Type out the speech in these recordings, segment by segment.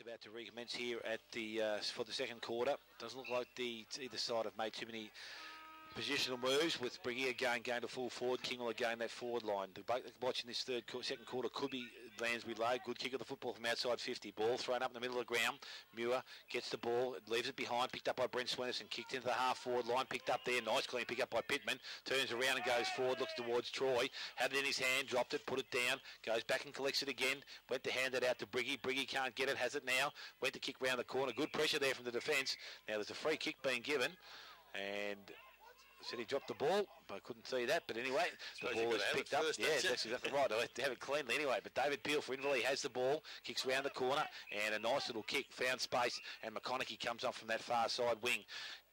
about to recommence here at the uh, for the second quarter. Doesn't look like the either side have made too many positional moves with Briggy again going to full forward, King Kingle again that forward line. The watching this third second quarter could be Lansbury low. Good kick of the football from outside 50. Ball thrown up in the middle of the ground. Muir gets the ball, leaves it behind, picked up by Brent Swenson, kicked into the half forward line, picked up there. Nice clean pick up by Pittman. Turns around and goes forward, looks towards Troy. Had it in his hand, dropped it, put it down, goes back and collects it again. Went to hand it out to Briggy. Briggy can't get it, has it now. Went to kick round the corner. Good pressure there from the defence. Now there's a free kick being given. And Said he dropped the ball, but I couldn't see that. But anyway, the ball is picked up. Yeah, that's exactly right. I have have it cleanly anyway. But David Peel for Inverleigh has the ball, kicks round the corner, and a nice little kick, found space, and McConaughey comes up from that far side wing.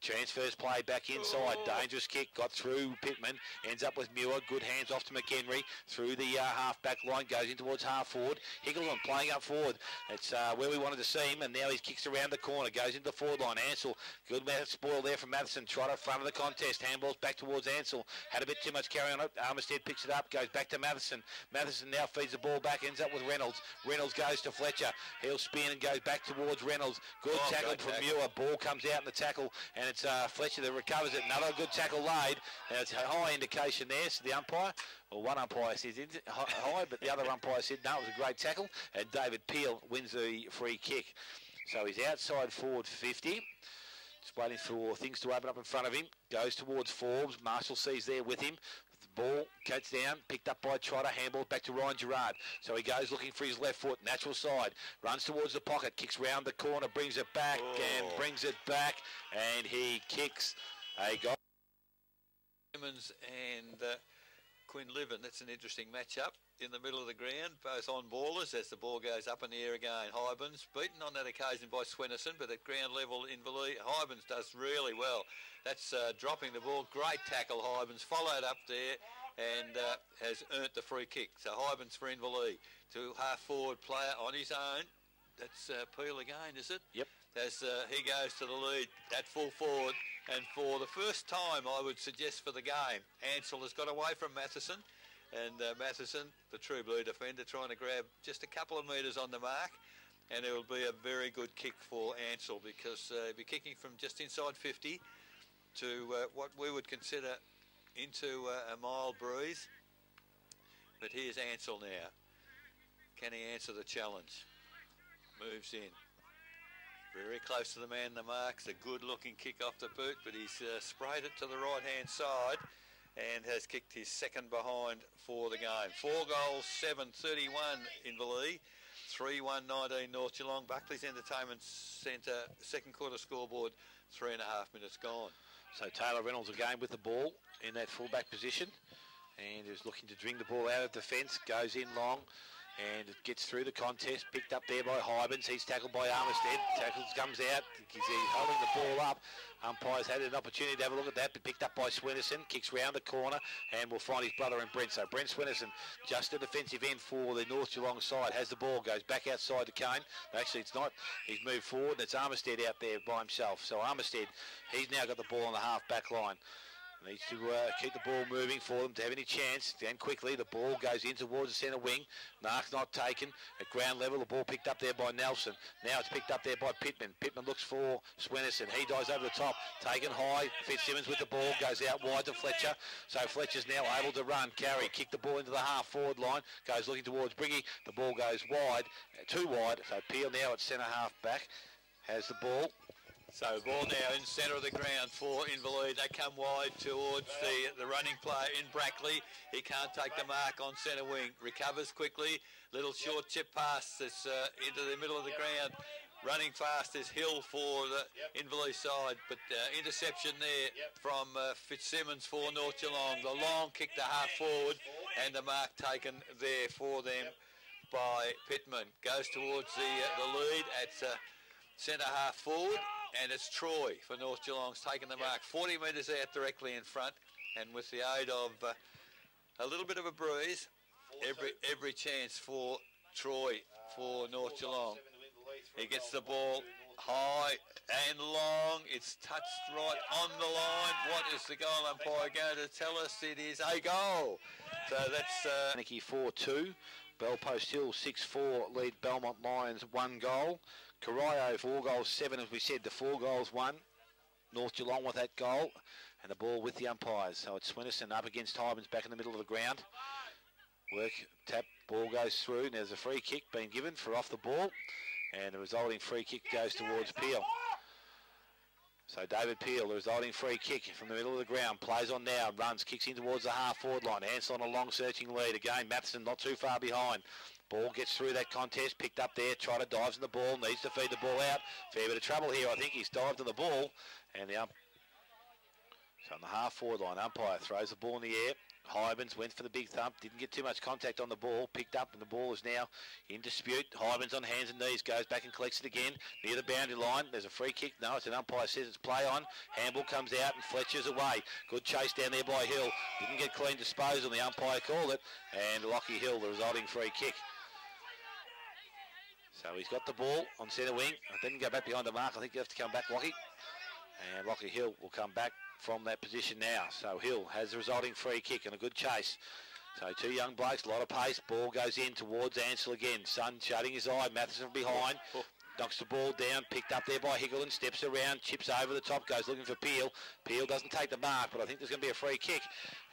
Transfers play back inside. Dangerous kick. Got through Pittman. Ends up with Muir. Good hands off to McHenry. Through the uh, half back line. Goes in towards half forward. Higgleton playing up forward. It's uh, where we wanted to see him. And now he kicks around the corner. Goes into the forward line. Ansell. Good spoil there from Matheson. Try to front of the contest. Handballs back towards Ansell. Had a bit too much carry on it. Armistead picks it up. Goes back to Matheson. Matheson now feeds the ball back. Ends up with Reynolds. Reynolds goes to Fletcher. He'll spin and goes back towards Reynolds. Good oh, tackle from tackle. Muir. Ball comes out in the tackle. And it's uh, Fletcher that recovers it. Another good tackle laid. It's a high indication there. So the umpire, well, one umpire says it's high, but the other umpire said no, it was a great tackle. And David Peel wins the free kick. So he's outside forward 50. Just waiting for things to open up in front of him. Goes towards Forbes. Marshall sees there with him. Ball cuts down, picked up by Trotter, handball back to Ryan Gerard. So he goes looking for his left foot, natural side, runs towards the pocket, kicks round the corner, brings it back oh. and brings it back, and he kicks a goal. Simmons and uh, Quinlivan, that's an interesting matchup in the middle of the ground, both on ballers as the ball goes up in the air again. Hybens beaten on that occasion by Swenison, but at ground level in Inverleigh, Hybens does really well. That's uh, dropping the ball. Great tackle, Hybens. Followed up there and uh, has earned the free kick. So Hybens for Inverleigh to half forward player on his own. That's uh, Peel again, is it? Yep. As uh, he goes to the lead at full forward. And for the first time, I would suggest for the game, Ansell has got away from Matheson and uh, Matheson, the true blue defender, trying to grab just a couple of metres on the mark. And it will be a very good kick for Ansell because uh, he'll be kicking from just inside 50 to uh, what we would consider into uh, a mild breeze. But here's Ansell now. Can he answer the challenge? Moves in. Very close to the man the marks. A good looking kick off the boot, but he's uh, sprayed it to the right hand side and has kicked his second behind for the game. Four goals, 7-31 Inverleigh, 3-1-19 North Geelong. Buckley's Entertainment Centre, second quarter scoreboard, three and a half minutes gone. So Taylor Reynolds again with the ball in that fullback position and is looking to bring the ball out of defence, goes in long and it gets through the contest, picked up there by Hybens. He's tackled by Armistead. Tackles comes out. He's holding the ball up. Umpire's had an opportunity to have a look at that, but picked up by Swenison. Kicks round the corner and will find his brother in Brent. So Brent Swenison, just a defensive end for the North Geelong side, has the ball, goes back outside the cone. Actually, it's not. He's moved forward, and it's Armistead out there by himself. So Armistead, he's now got the ball on the half back line. Needs to uh, keep the ball moving for them to have any chance. Then quickly the ball goes in towards the centre wing. Nark's not taken. At ground level, the ball picked up there by Nelson. Now it's picked up there by Pittman. Pittman looks for Swenison. He dives over the top. Taken high. Fitzsimmons with the ball. Goes out wide to Fletcher. So Fletcher's now able to run, carry, kick the ball into the half forward line. Goes looking towards Briggy. The ball goes wide. Too wide. So Peel now at centre half back. Has the ball. So ball now in centre of the ground for Inverleigh. They come wide towards the, the running player in Brackley. He can't take the mark on centre wing. Recovers quickly. Little short chip pass that's uh, into the middle of the ground. Running fast is Hill for the Inverleigh side, but uh, interception there from uh, Fitzsimmons for North Geelong. The long kick to half forward and the mark taken there for them by Pittman. Goes towards the, uh, the lead at uh, centre half forward and it's Troy for North Geelong's taking the mark. 40 metres out directly in front, and with the aid of uh, a little bit of a breeze, every every chance for Troy for North Geelong. He gets the ball high and long. It's touched right on the line. What is the goal umpire going to tell us? It is a goal. So that's uh, Nicky 4-2. Bellpost Hill 6-4 lead Belmont Lions one goal. Corio four goals seven as we said the four goals one. North Geelong with that goal and the ball with the umpires. So it's Swinnerson up against Hybans back in the middle of the ground. Work, tap, ball goes through. And there's a free kick being given for off the ball. And the resulting free kick goes towards Peel. So David Peel, the resulting free kick from the middle of the ground, plays on now, runs, kicks in towards the half forward line. Ansell on a long searching lead. Again, Matheson not too far behind. Ball gets through that contest, picked up there, Trotter dives in the ball, needs to feed the ball out. Fair bit of trouble here, I think he's dived in the ball. And the ump so on the half forward line, umpire throws the ball in the air. Hybans went for the big thump, didn't get too much contact on the ball, picked up, and the ball is now in dispute. Hybans on hands and knees, goes back and collects it again near the boundary line. There's a free kick. No, it's an umpire says it's play on. Handball comes out and Fletcher's away. Good chase down there by Hill. Didn't get clean disposal. The umpire called it, and Lockie Hill, the resulting free kick. So he's got the ball on centre wing. I Didn't go back behind the mark. I think you have to come back, Lockie. And Lockie Hill will come back from that position now. So Hill has the resulting free kick and a good chase. So two young blokes, a lot of pace. Ball goes in towards Ansell again. Sun shutting his eye. Matheson behind. Oh, oh. Knocks the ball down, picked up there by Higgleton, steps around, chips over the top, goes looking for Peel. Peel doesn't take the mark, but I think there's going to be a free kick.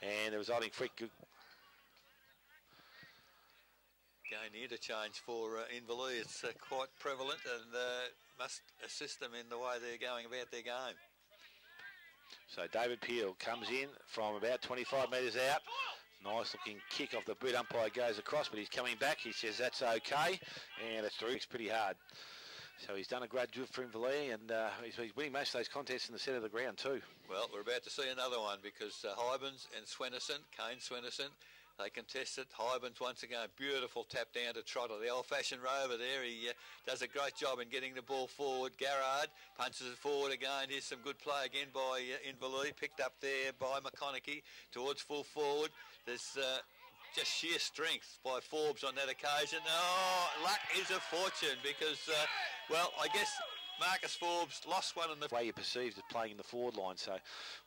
And the resulting free kick Going interchange for uh, Inverleigh, it's uh, quite prevalent and uh, must assist them in the way they're going about their game. So David Peel comes in from about 25 metres out. Nice looking kick off the boot. Umpire goes across, but he's coming back. He says that's okay, and it's through. It's pretty hard. So he's done a great job for Inverleigh, and uh, he's, he's, winning most of those contests in the centre of the ground too. Well, we're about to see another one because uh, Hybans and Swennerson, Kane Swennerson, they contest it. Hybans once again, beautiful tap down to Trotter. The old-fashioned rover there. He uh, does a great job in getting the ball forward. Gerard punches it forward again. Here's some good play again by uh. Picked up there by McConaughey towards full forward. There's uh, just sheer strength by Forbes on that occasion. Oh, luck is a fortune because, uh, well, I guess Marcus Forbes lost one in the way you perceived it playing in the forward line. So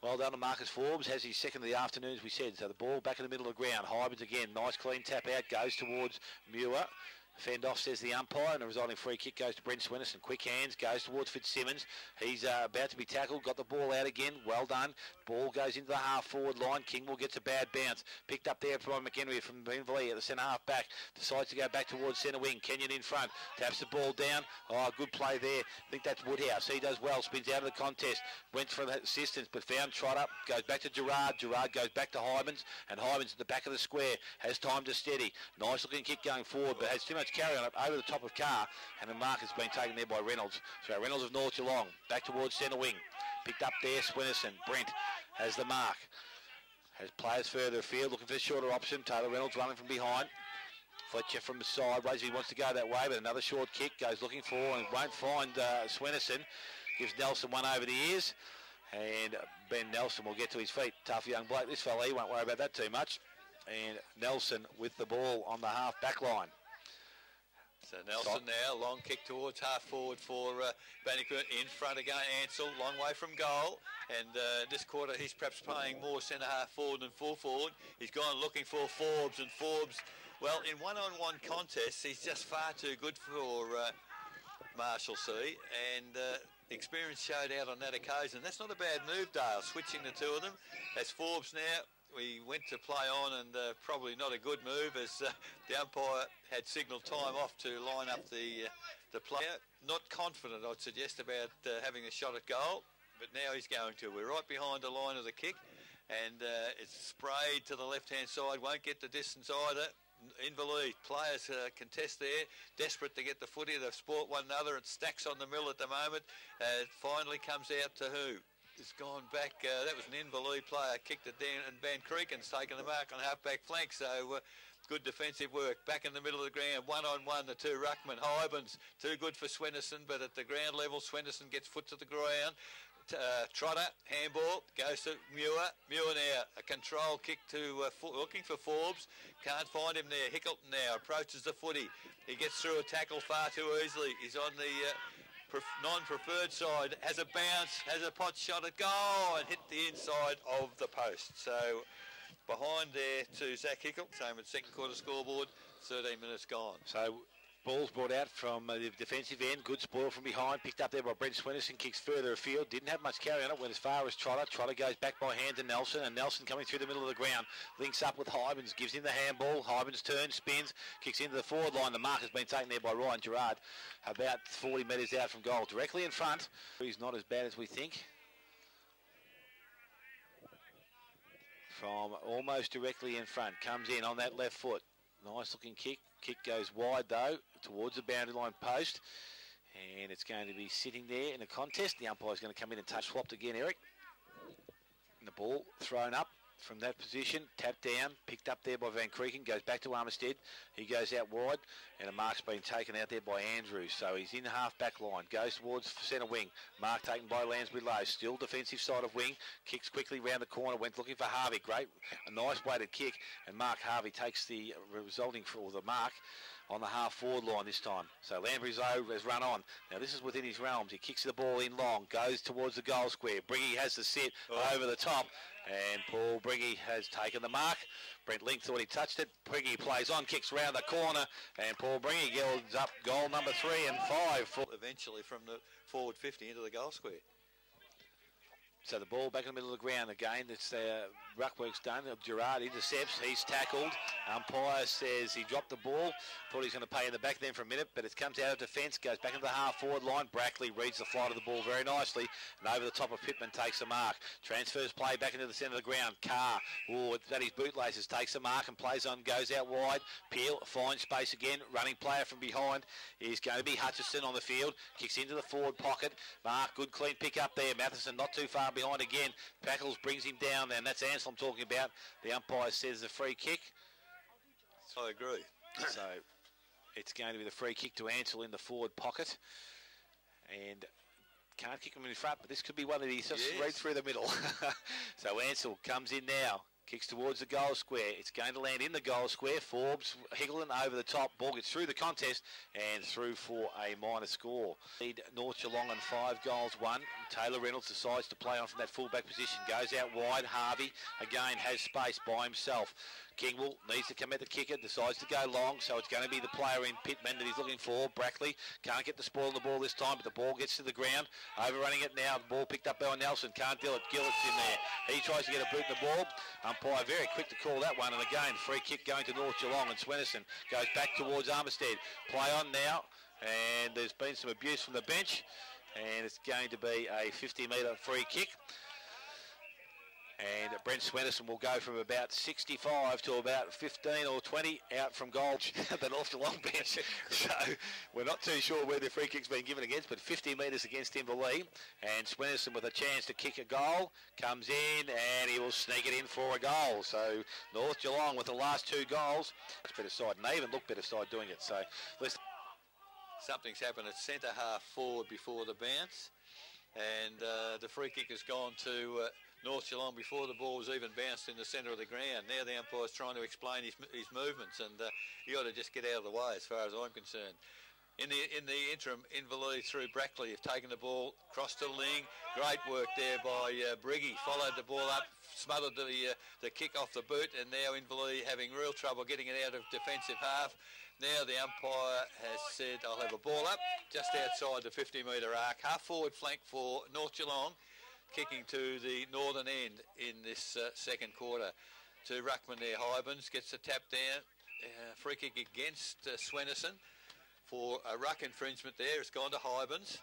well done to Marcus Forbes. Has his second of the afternoon, as we said. So the ball back in the middle of the ground. Hybans again. Nice clean tap out. Goes towards Muir. Fend off, says the umpire, and the resulting free kick goes to Brent Swinnerson. Quick hands, goes towards Fitzsimmons. He's uh, about to be tackled, got the ball out again. Well done. Ball goes into the half forward line. Kingwell gets a bad bounce. Picked up there by McHenry from Inverleigh at the centre half back. Decides to go back towards centre wing. Kenyon in front. Taps the ball down. Oh, good play there. I think that's Woodhouse. He does well. Spins out of the contest. Went for that assistance, but found Trotter. Up goes back to Gerard. Gerard goes back to Hybans. And Hybans at the back of the square. Has time to steady. Nice looking kick going forward, but has too much carry on it over the top of Carr. And the mark has been taken there by Reynolds. So Reynolds of North Geelong. Back towards centre wing. Picked up there, Swinnerson. Brent has the mark. Has players further afield, looking for the shorter option. Taylor Reynolds running from behind. Fletcher from the sideways. He wants to go that way, but another short kick goes looking for and won't find uh. Gives Nelson one over the ears. And Ben Nelson will get to his feet. Tough young bloke. This fella, he won't worry about that too much. And Nelson with the ball on the half back line. So Nelson now, long kick towards half forward for uh. In front again, Ansell, long way from goal. And uh, this quarter, he's perhaps playing more centre half forward than full forward. He's gone looking for Forbes, and Forbes, well, in one-on-one contests, he's just far too good for uh, Marshall C. And uh, experience showed out on that occasion. That's not a bad move, Dale, switching the two of them. That's Forbes now we went to play on and uh, probably not a good move as uh, the umpire had signalled time off to line up the uh, the player. Not confident, I'd suggest, about uh, having a shot at goal, but now he's going to. We're right behind the line of the kick, and uh, it's sprayed to the left-hand side. Won't get the distance either. Inverleigh players uh, contest there, desperate to get the footy. They've sport one another. It stacks on the mill at the moment. it finally comes out to who? Has gone back. Uh, that was an Inverleigh player, kicked it down, and Van Creeken's taken the mark on half-back flank. So uh, good defensive work. Back in the middle of the ground, one-on-one, the two ruckman. Hybans, too good for Swennerson, but at the ground level, Swennerson gets foot to the ground. Uh, Trotter, handball, goes to Muir. Muir now, a control kick to, uh, looking for Forbes. Can't find him there. Hickleton now approaches the footy. He gets through a tackle far too easily. He's on the uh, non-preferred side has a bounce, has a pot shot at goal and hit the inside of the post. So behind there to Zach Hickle, same at second quarter scoreboard, 13 minutes gone. So Ball's brought out from uh, the defensive end. Good spoil from behind. Picked up there by Brent Swenderson. Kicks further afield. Didn't have much carry on it. Went as far as Trotter. Trotter goes back by hand to Nelson. And Nelson coming through the middle of the ground. Links up with Hybens. Gives him the handball. Hybens turns, spins. Kicks into the forward line. The mark has been taken there by Ryan Gerard. About 40 metres out from goal. Directly in front. He's not as bad as we think. From almost directly in front. Comes in on that left foot. Nice looking kick. Kick goes wide though towards the boundary line post. And it's going to be sitting there in a contest. The umpire's going to come in and touch swapped again, Eric. And the ball thrown up from that position, tapped down, picked up there by Van Creeken, goes back to Armistead. He goes out wide, and a mark's been taken out there by Andrews. So he's in the half back line, goes towards centre wing. Mark taken by Lansbury Low, still defensive side of wing, kicks quickly round the corner, went looking for Harvey. Great, a nice weighted kick, and Mark Harvey takes the resulting for the mark on the half forward line this time. So Lamprey's has run on. Now this is within his realms. He kicks the ball in long, goes towards the goal square. Briggy has the sit oh. over the top, and Paul Briggy has taken the mark. Brent Link thought he touched it. Briggy plays on, kicks round the corner, and Paul Briggy gilds up goal number three and five. For Eventually from the forward 50 into the goal square. So the ball back in the middle of the ground again. It's uh, ruckwork's done. Gerard intercepts. He's tackled. Umpire says he dropped the ball. Thought he was going to pay in the back then for a minute, but it comes out of defence, goes back into the half forward line. Brackley reads the flight of the ball very nicely, and over the top of Pittman takes the mark. Transfers play back into the centre of the ground. Carr, oh, that his bootlaces, takes the mark and plays on, goes out wide. Peel finds space again. Running player from behind is going to be Hutchison on the field. Kicks into the forward pocket. Mark, good clean pick up there. Matheson not too far behind again. Packles brings him down, and that's Ansell I'm talking about. The umpire says the free kick. I agree. so it's going to be the free kick to Ansell in the forward pocket. And can't kick him in front, but this could be one of these just yes. right through the middle. so Ansell comes in now. Kicks towards the goal square. It's going to land in the goal square. Forbes Higgling over the top. Ball gets through the contest and through for a minor score. Lead North Geelong on five goals, one. Taylor Reynolds decides to play on from that fullback position. Goes out wide. Harvey again has space by himself. Kingwell needs to come at the kicker, decides to go long, so it's going to be the player in Pittman that he's looking for. Brackley can't get the spoil on the ball this time, but the ball gets to the ground. Overrunning it now, the ball picked up by Nelson, can't do it. Gillett's in there. He tries to get a boot in the ball. Umpire very quick to call that one, and again, free kick going to North Geelong, and Swenderson goes back towards Armistead. Play on now, and there's been some abuse from the bench, and it's going to be a 50 metre free kick. And Brent Swenderson will go from about 65 to about 15 or 20 out from goal, but off the Geelong bench. so we're not too sure where the free kick's been given against, but 50 metres against Inverleigh. And Swenderson with a chance to kick a goal comes in and he will sneak it in for a goal. So North Geelong with the last two goals. It's better side. And they even look better side doing it. So let's... Something's happened at centre half forward before the bounce. And uh, the free kick has gone to... Uh, North Geelong before the ball was even bounced in the centre of the ground. Now the umpire's trying to explain his, his movements, and uh, you ought to just get out of the way as far as I'm concerned. In the in the interim, Inverleigh through Brackley have taken the ball, crossed to Ling. Great work there by uh, Briggy. Followed the ball up, smothered the uh, the kick off the boot, and now Inverleigh having real trouble getting it out of defensive half. Now the umpire has said I'll have a ball up just outside the 50 metre arc, half forward flank for North Geelong kicking to the northern end in this uh, second quarter. To Ruckman there, Hybens gets the tap down. Uh, free kick against uh, Swenderson for a ruck infringement there. It's gone to Hybens.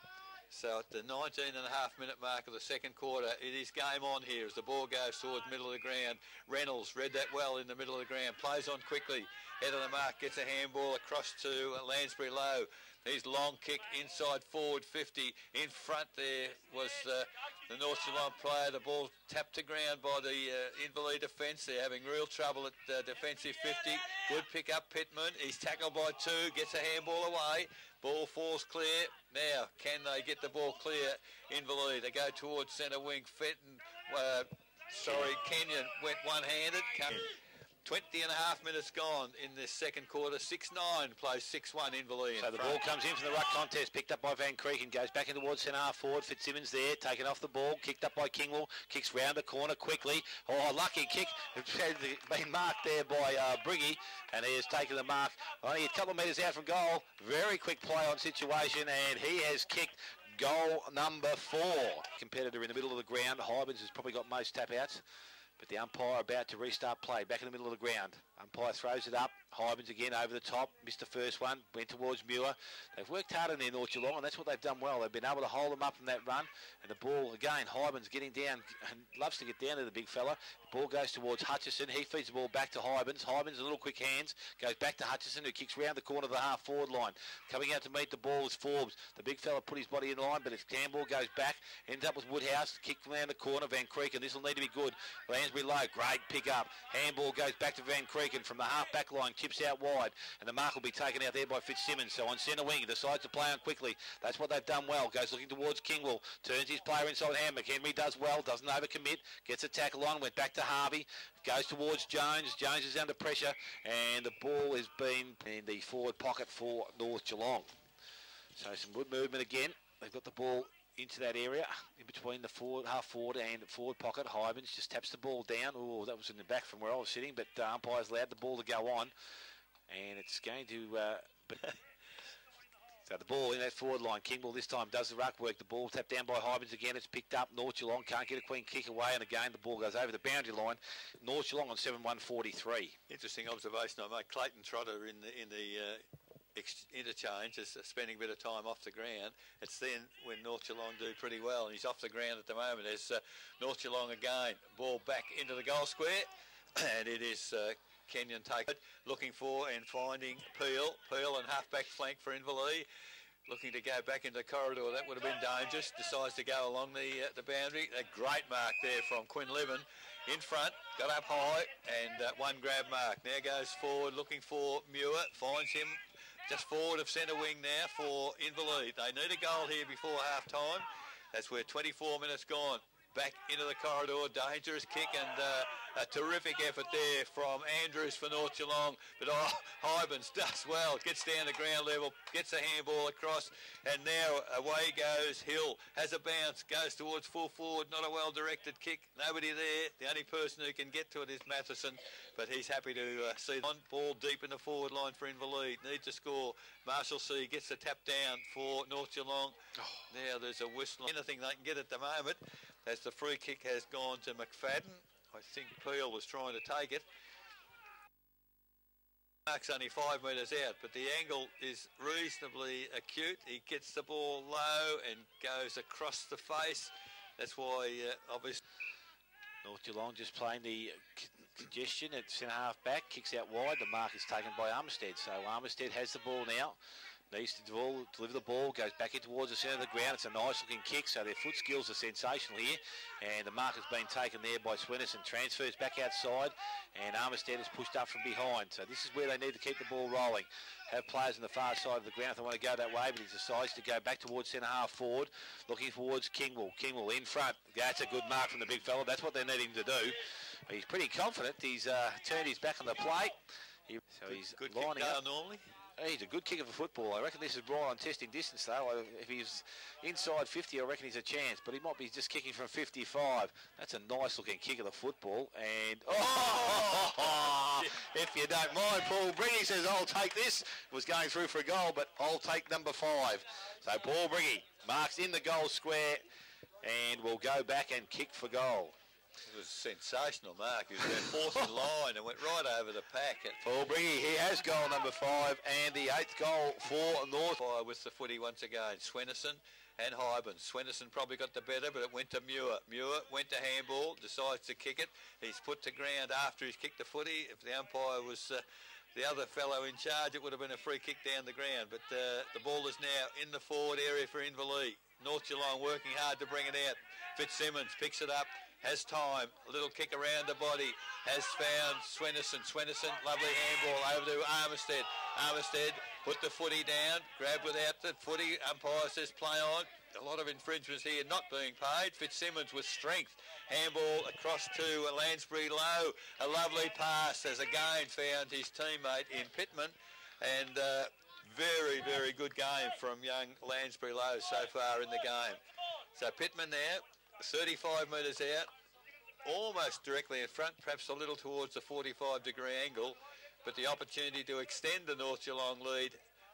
So at the 19 and a half minute mark of the second quarter, it is game on here as the ball goes towards middle of the ground. Reynolds read that well in the middle of the ground, plays on quickly, head of the mark, gets a handball across to Lansbury Low. His long kick inside forward 50. In front there was uh, the North Geelong player. The ball tapped to ground by the uh, Inverleigh defence. They're having real trouble at uh, defensive 50. Good pick up Pittman. He's tackled by two. Gets a handball away. Ball falls clear. Now, can they get the ball clear? Inverleigh. They go towards centre wing. Fenton, uh, sorry, Kenyon went one-handed. 20 and a half minutes gone in this second quarter. 6-9 plays 6-1 Inverleigh. So the ball comes in from the ruck contest, picked up by Van Creek and goes back in towards centre half forward. Fitzsimmons there, taken off the ball, kicked up by Kingwell, kicks round the corner quickly. Oh, lucky kick. Been marked there by uh, Briggy, and he has taken the mark only a couple of metres out from goal. Very quick play on situation, and he has kicked goal number four. Competitor in the middle of the ground. Hybens has probably got most tap outs. But the umpire about to restart play, back in the middle of the ground. Umpire throws it up. Hybens again over the top. Missed the first one. Went towards Muir. They've worked hard in their North Geelong, and that's what they've done well. They've been able to hold them up from that run. And the ball, again, Hybens getting down and loves to get down to the big fella. The ball goes towards Hutchison. He feeds the ball back to Hybens. Hybens, a little quick hands, goes back to Hutchison, who kicks round the corner of the half forward line. Coming out to meet the ball is Forbes. The big fella put his body in line, but it's Campbell goes back, ends up with Woodhouse, kick from around the corner. Of Van Creek, and this will need to be good. Lansbury low, great pick up. Handball goes back to Van Creek, and from the half back line, chips out wide and the mark will be taken out there by Fitzsimmons. So on centre wing, decides to play on quickly. That's what they've done well. Goes looking towards Kingwell, turns his player inside hand. McHenry does well, doesn't overcommit, gets a tackle on, went back to Harvey, goes towards Jones. Jones is under pressure, and the ball has been in the forward pocket for North Geelong. So some good movement again. They've got the ball into that area in between the forward half forward and forward pocket. Hybens just taps the ball down. Oh, that was in the back from where I was sitting, but uh, umpire's allowed the ball to go on and it's going to. Uh, so the ball in that forward line. Kingwell this time does the ruck work. The ball tapped down by Hybens again. It's picked up. North Geelong can't get a queen kick away, and again the ball goes over the boundary line. North Geelong on seven one forty three. Interesting observation I made. Clayton Trotter in the in the. Uh, interchange is spending a bit of time off the ground. It's then when North Geelong do pretty well, and he's off the ground at the moment. There's uh, North Geelong again, ball back into the goal square, and it is uh, Kenyon take looking for and finding Peel. Peel and half-back flank for Inverleigh. Looking to go back into the corridor. That would have been dangerous. Decides to go along the uh, the boundary. A great mark there from Quinlivan In front, got up high, and uh, one grab mark. Now goes forward, looking for Muir. Finds him just forward of centre wing now for Inverleigh. They need a goal here before half time. That's where 24 minutes gone back into the corridor. Dangerous kick and uh, a terrific effort there from Andrews for North Geelong. But oh, Hybens does well, gets down to ground level, gets a handball across, and now away goes Hill. Has a bounce, goes towards full forward, not a well-directed kick. Nobody there. The only person who can get to it is Matheson, but he's happy to uh, see on ball deep in the forward line for Inverleigh. Needs to score. Marshall C gets the tap down for North Geelong. Oh. Now there's a whistle. Anything they can get at the moment as the free kick has gone to McFadden. I think Peel was trying to take it. Mark's only five metres out, but the angle is reasonably acute. He gets the ball low and goes across the face. That's why, uh, obviously... North Geelong just playing the congestion at centre half back, kicks out wide. The mark is taken by Armistead. So Armistead has the ball now. Needs to deliver the ball, goes back in towards the centre of the ground. It's a nice looking kick, so their foot skills are sensational here. And the mark has been taken there by Swinnerson. Transfers back outside, and Armistead is pushed up from behind. So this is where they need to keep the ball rolling. Have players on the far side of the ground if they want to go that way, but he decides to go back towards centre half forward, looking towards Kingwell. Kingwell in front. That's a good mark from the big fella. That's what they're needing to do. He's pretty confident. He's uh, turned his back on the plate. He, so he's good lining up. normally. He's a good kicker for football. I reckon this is more on testing distance, though. If he's inside 50, I reckon he's a chance, but he might be just kicking from 55. That's a nice-looking kick of the football. And, oh, if you don't mind, Paul Briggy says, I'll take this. Was going through for a goal, but I'll take number five. So Paul Briggy marks in the goal square and will go back and kick for goal. It was sensational, Mark. He was about fourth in line and went right over the pack. Paul Briggy, he has goal number five and the eighth goal for North. With the footy once again. Swennerson and Hybens. Swennerson probably got the better, but it went to Muir. Muir went to handball, decides to kick it. He's put to ground after he's kicked the footy. If the umpire was uh, the other fellow in charge, it would have been a free kick down the ground. But uh, the ball is now in the forward area for Inverleigh. North Geelong working hard to bring it out. Fitzsimmons picks it up has time, a little kick around the body, has found Swennerson. Swennerson, lovely handball over to Armistead. Armistead put the footy down, grab without the footy. Umpire says play on. A lot of infringements here not being paid. Fitzsimmons with strength. Handball across to Lansbury Low. A lovely pass as again found his teammate in Pittman. And uh, very, very good game from young Lansbury Low so far in the game. So Pittman there, 35 metres out, almost directly in front, perhaps a little towards the 45 degree angle, but the opportunity to extend the North Geelong lead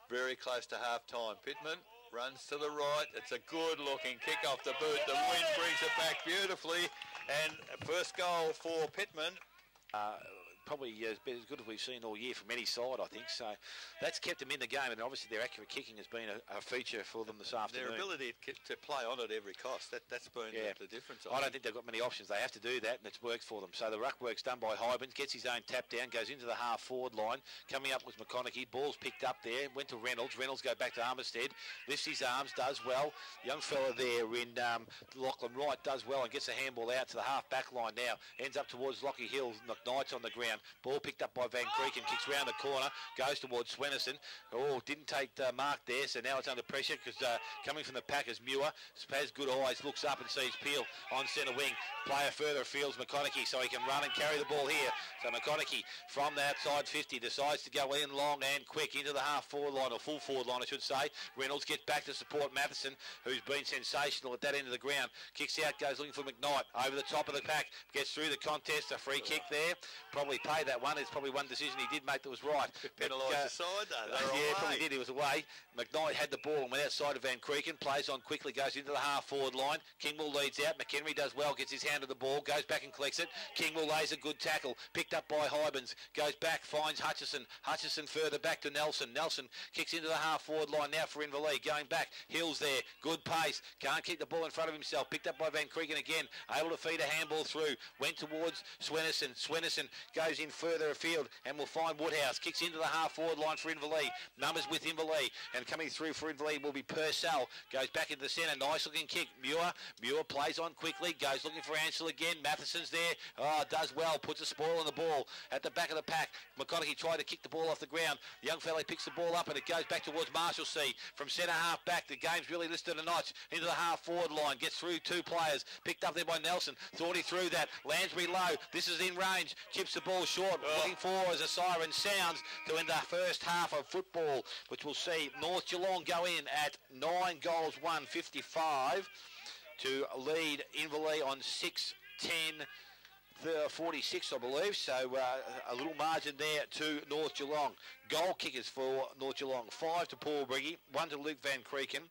very close to half time. Pittman runs to the right. It's a good looking kick off the boot. The wind brings it back beautifully. And first goal for Pittman. Uh, probably as, as good as we've seen all year from any side, I think. So that's kept them in the game, and obviously their accurate kicking has been a, a feature for them this afternoon. Their ability to play on at every cost, that, that's been yeah. the, the difference. I, I don't think they've got many options. They have to do that, and it's worked for them. So the ruck work's done by Hybens, gets his own tap down, goes into the half forward line. Coming up was McConaughey. Ball's picked up there, went to Reynolds. Reynolds go back to Armistead, lifts his arms, does well. Young fella there in um, Lachlan Wright does well and gets a handball out to the half back line now. Ends up towards Lockie Hill. McKnight's on the ground. Ball picked up by Van Creek and kicks round the corner, goes towards Swenison. Oh, didn't take the mark there, so now it's under pressure because uh, coming from the pack is Muir. Has good eyes, looks up and sees Peel on centre wing. Player further fields McConaughey so he can run and carry the ball here. So McConaughey from the outside 50 decides to go in long and quick into the half forward line, or full forward line I should say. Reynolds gets back to support Matheson who's been sensational at that end of the ground. Kicks out, goes looking for McKnight over the top of the pack. Gets through the contest, a free kick there. Probably paid that one. It's probably one decision he did make that was right. Penalised uh, the side though. Uh, yeah, probably did. He was away. McKnight had the ball and went outside of Van Creeken. Plays on quickly, goes into the half forward line. Kingwell leads out. McHenry does well, gets his hand to the ball, goes back and collects it. Kingwell lays a good tackle, picked up by Hybens, goes back, finds Hutchison. Hutchison further back to Nelson. Nelson kicks into the half forward line now for Inverleigh. Going back, Hills there, good pace, can't keep the ball in front of himself. Picked up by Van Creeken again, able to feed a handball through. Went towards Swenison. Swenison goes in further afield and will find Woodhouse. Kicks into the half forward line for Inverleigh. Numbers with Inverleigh and coming through for Inverleigh will be Purcell. Goes back into the centre. Nice looking kick. Muir. Muir plays on quickly. Goes looking for Ansell again. Matheson's there. Oh, does well. Puts a spoil on the ball at the back of the pack. McConaughey tried to kick the ball off the ground. Young fella picks the ball up and it goes back towards Marshalsea. From centre half back, the game's really listed a notch into the half forward line. Gets through two players. Picked up there by Nelson. Thought he threw that. Lansbury low. This is in range. Chips the ball short. Oh. Looking for as a siren sounds to end the first half of football, which will see North Geelong go in at nine goals, 155 to lead Inverleigh on 6 10 46, I believe. So uh, a little margin there to North Geelong. Goal kickers for North Geelong. Five to Paul Briggy, one to Luke Van Creeken.